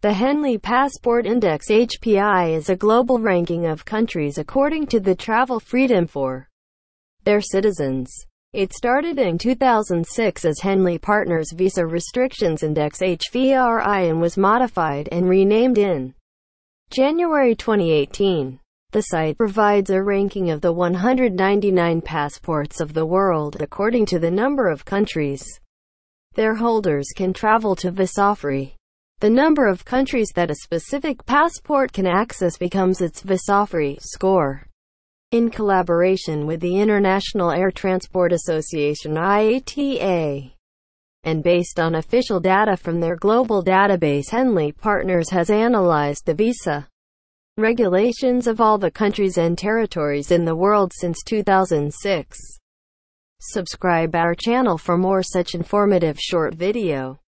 The Henley Passport Index HPI is a global ranking of countries according to the travel freedom for their citizens. It started in 2006 as Henley Partners Visa Restrictions Index HVRI and was modified and renamed in January 2018. The site provides a ranking of the 199 passports of the world according to the number of countries their holders can travel to visa-free. The number of countries that a specific passport can access becomes its visa-free score. In collaboration with the International Air Transport Association IATA, and based on official data from their global database Henley Partners has analyzed the visa regulations of all the countries and territories in the world since 2006. Subscribe our channel for more such informative short video.